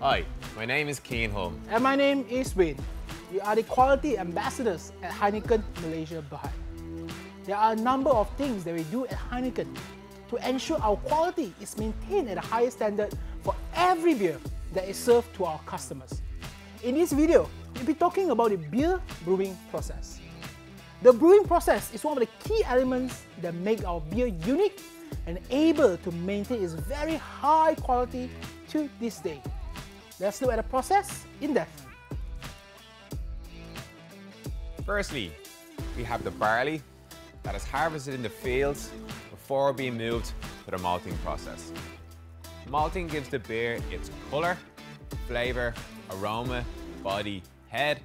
Hi, my name is Keen Hum. And my name is Wayne. We are the quality ambassadors at Heineken Malaysia Berhad. There are a number of things that we do at Heineken to ensure our quality is maintained at a higher standard for every beer that is served to our customers. In this video, we'll be talking about the beer brewing process. The brewing process is one of the key elements that make our beer unique and able to maintain its very high quality to this day. Let's look at the process in depth. Firstly, we have the barley that is harvested in the fields before being moved to the malting process. Malting gives the beer its colour, flavour, aroma, body, head,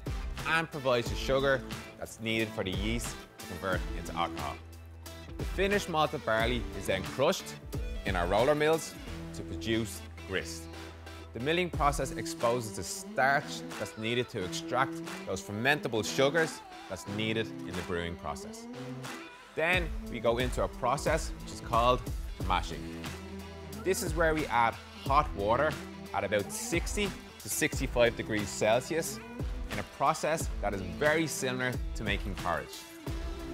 and provides the sugar that's needed for the yeast to convert into alcohol. The finished malted barley is then crushed in our roller mills to produce grist. The milling process exposes the starch that's needed to extract those fermentable sugars that's needed in the brewing process. Then we go into a process which is called mashing. This is where we add hot water at about 60 to 65 degrees Celsius in a process that is very similar to making porridge.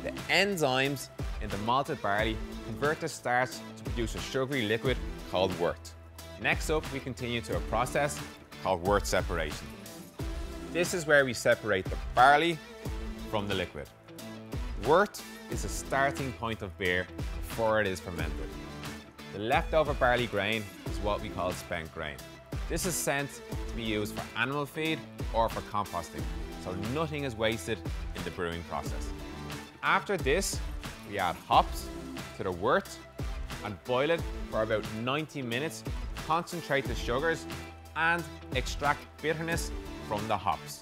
The enzymes in the malted barley convert the starch to produce a sugary liquid called wort. Next up, we continue to a process called wort separation. This is where we separate the barley from the liquid. Wort is the starting point of beer before it is fermented. The leftover barley grain is what we call spent grain. This is sent to be used for animal feed or for composting, so nothing is wasted in the brewing process. After this, we add hops to the wort and boil it for about 90 minutes, concentrate the sugars and extract bitterness from the hops.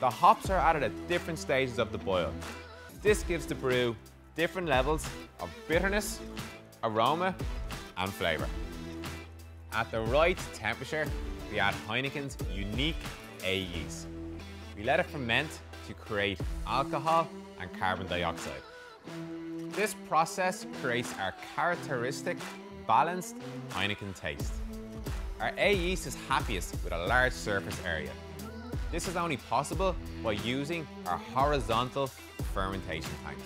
The hops are added at different stages of the boil. This gives the brew different levels of bitterness, aroma and flavour. At the right temperature, we add Heineken's unique A yeast. We let it ferment to create alcohol and carbon dioxide. This process creates our characteristic balanced Heineken taste. Our A yeast is happiest with a large surface area. This is only possible by using our horizontal fermentation tanks.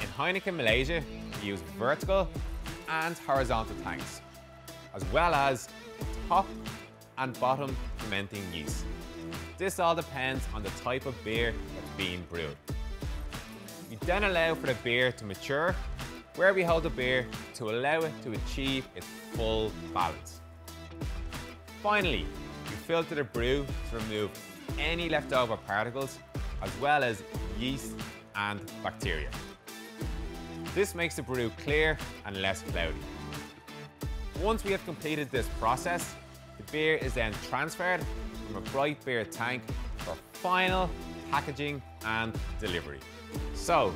In Heineken Malaysia, we use vertical and horizontal tanks, as well as top and bottom fermenting yeast. This all depends on the type of beer that's being brewed. We then allow for the beer to mature, where we hold the beer to allow it to achieve its full balance. Finally, we filter the brew to remove any leftover particles, as well as yeast and bacteria. This makes the brew clear and less cloudy. Once we have completed this process, the beer is then transferred from a bright beer tank for final packaging and delivery. So,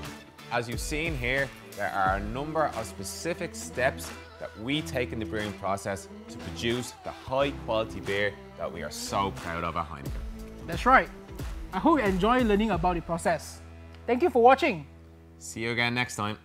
as you've seen here, there are a number of specific steps that we take in the brewing process to produce the high quality beer that we are so proud of at Heineken. That's right. I hope you enjoy learning about the process. Thank you for watching. See you again next time.